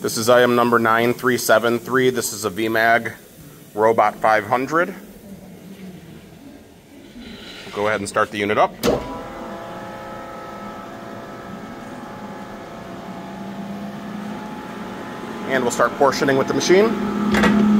This is item number 9373. This is a Vemag Robot 500. We'll go ahead and start the unit up. And we'll start portioning with the machine.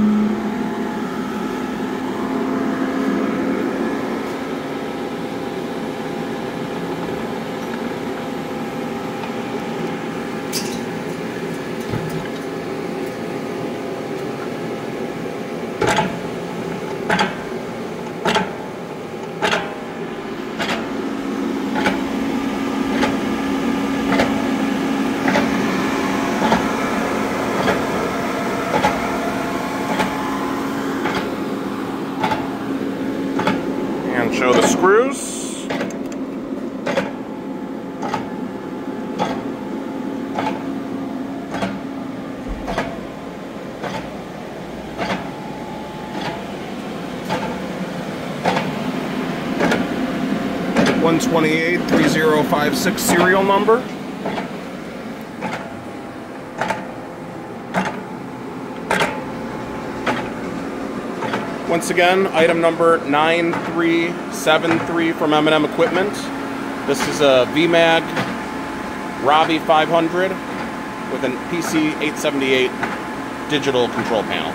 128 3056 serial number. Once again, item number 9373 from M&M Equipment. This is a Vemag Robot 500 with an PC 878 digital control panel.